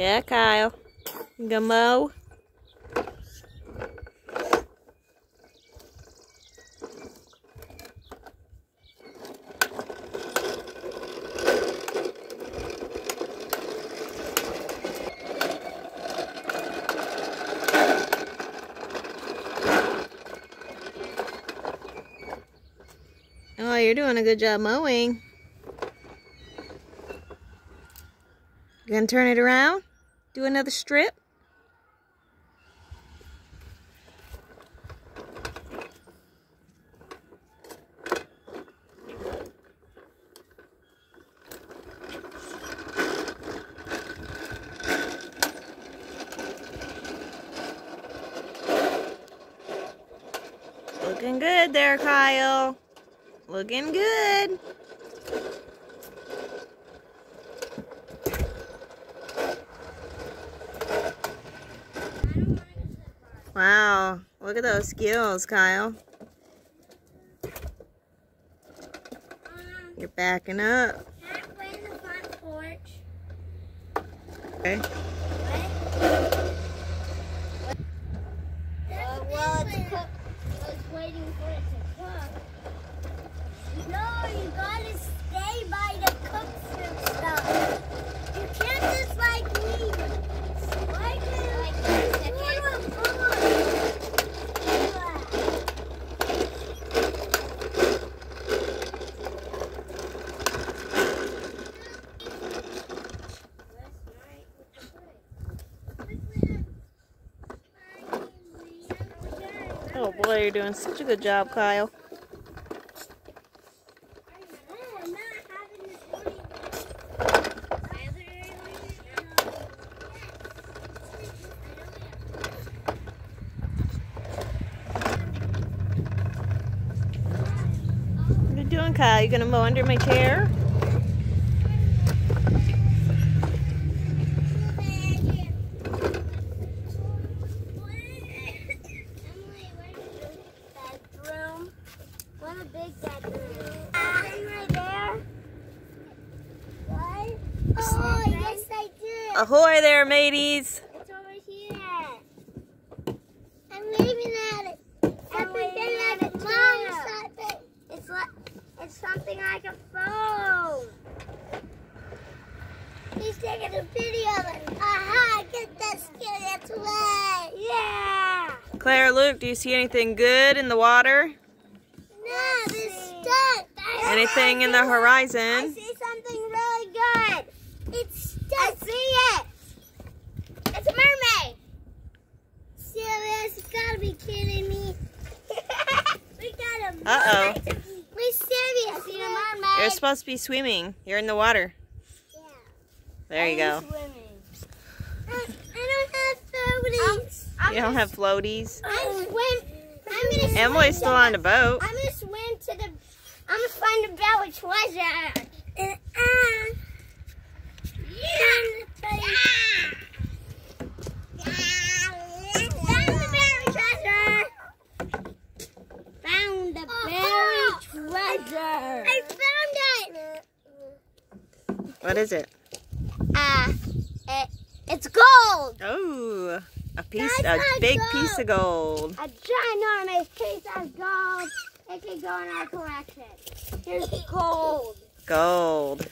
Yeah, Kyle. Gonna mow? Oh, you're doing a good job mowing. You gonna turn it around? Do another strip? Looking good there, Kyle. Looking good. Look at those skills, Kyle. You're backing up. Okay. Well, it's cook. I was waiting for it to cook. No, you gotta stay by the cook stuff. You can't just like leave. Why can't Oh boy, you're doing such a good job, Kyle. What are you doing, Kyle? You gonna mow under my chair? Oh, yes, I did. Ahoy there, mateys! It's over here. I'm waving at it. Something like a Mom, something. It's like it's something like a phone. He's taking a video of it. Aha! Get that skin its way. Yeah. Claire, Luke, do you see anything good in the water? No, this stuck. Anything in the horizon? I see something really good. It's stuck. I see it. It's a mermaid. Serious? You gotta be kidding me. we got a mermaid. Uh-oh. We serious. A mermaid. You're supposed to be swimming. You're in the water. Yeah. There you go. Swimming. I, I don't have floaties. You don't have floaties. I swim. I'm gonna swim Emily's still on the boat. I'm gonna swim to the. I'm gonna find the belly treasure. Uh, uh. Yeah. The berry treasure. Found the berry treasure. I found it. What is it? Ah, it, it's gold. Oh, a piece, That's a big gold. piece of gold. A ginormous piece of gold. It can go in our collection. Here's gold. Gold.